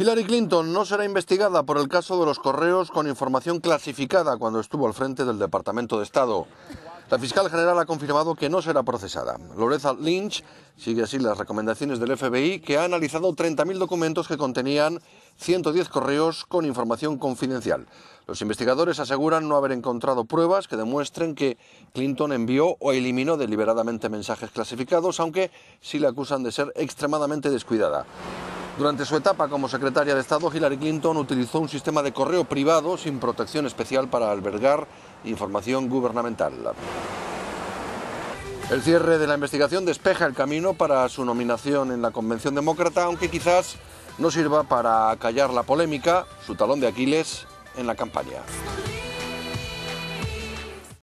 Hillary Clinton no será investigada por el caso de los correos con información clasificada cuando estuvo al frente del Departamento de Estado. La fiscal general ha confirmado que no será procesada. Loretta Lynch sigue así las recomendaciones del FBI, que ha analizado 30.000 documentos que contenían 110 correos con información confidencial. Los investigadores aseguran no haber encontrado pruebas que demuestren que Clinton envió o eliminó deliberadamente mensajes clasificados, aunque sí le acusan de ser extremadamente descuidada. Durante su etapa como secretaria de Estado, Hillary Clinton utilizó un sistema de correo privado sin protección especial para albergar información gubernamental. El cierre de la investigación despeja el camino para su nominación en la Convención Demócrata, aunque quizás no sirva para callar la polémica, su talón de Aquiles, en la campaña.